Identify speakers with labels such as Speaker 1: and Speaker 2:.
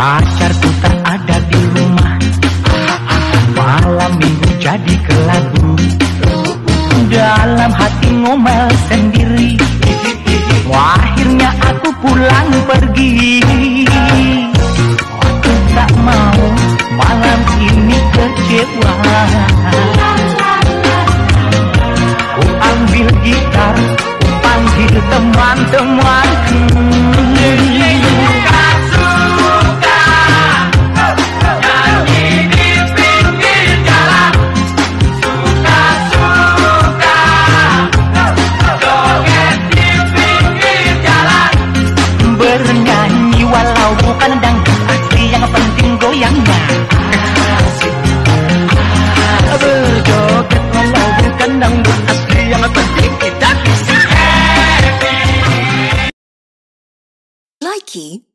Speaker 1: Pacarku tak ada di rumah. Malam minggu jadi kelabu. Dalam hati ngomel sendiri. Akhirnya aku pulang pergi. Aku tak mau malam ini kecewa. Ku ambil gitar, panggil teman-teman. Kau bukan dangdut asli yang penting goyangnya. Berjoget walau bukan dangdut asli yang penting kita bisa
Speaker 2: Likey